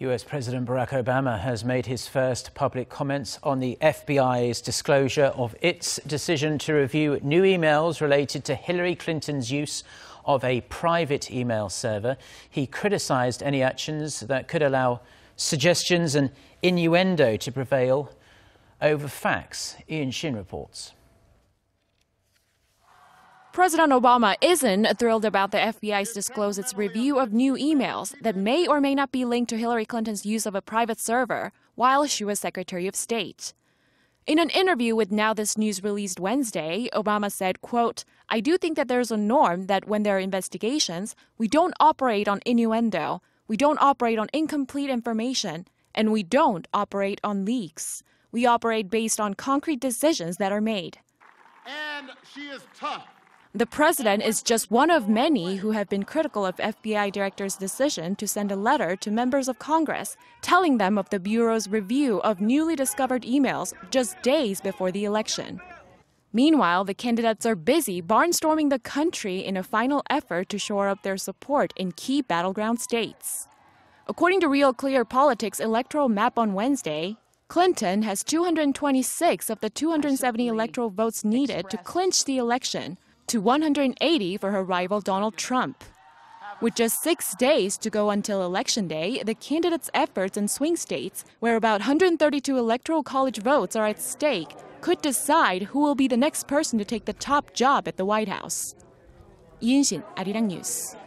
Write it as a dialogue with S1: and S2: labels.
S1: US President Barack Obama has made his first public comments on the FBI's disclosure of its decision to review new emails related to Hillary Clinton's use of a private email server. He criticized any actions that could allow suggestions and innuendo to prevail over facts. Lee Unshin reports.
S2: President Obama isn't thrilled about the FBI's disclose its review of new emails that may or may not be linked to Hillary Clinton's use of a private server while she was Secretary of State. In an interview with NowThis News released Wednesday, Obama said, quote, I do think that there's a norm that when there are investigations, we don't operate on innuendo, we don't operate on incomplete information, and we don't operate on leaks. We operate based on concrete decisions that are made.
S3: And she is tough.
S2: The president is just one of many who have been critical of FBI director's decision to send a letter to members of Congress telling them of the Bureau's review of newly discovered emails just days before the election. Meanwhile, the candidates are busy barnstorming the country in a final effort to shore up their support in key battleground states. According to RealClearPolitics electoral map on Wednesday, Clinton has 226 of the 270 electoral votes needed to clinch the election to 180 for her rival Donald Trump. With just six days to go until Election Day, the candidates' efforts in swing states, where about 132 electoral college votes are at stake, could decide who will be the next person to take the top job at the White House. 이은신, 아리랑 뉴스.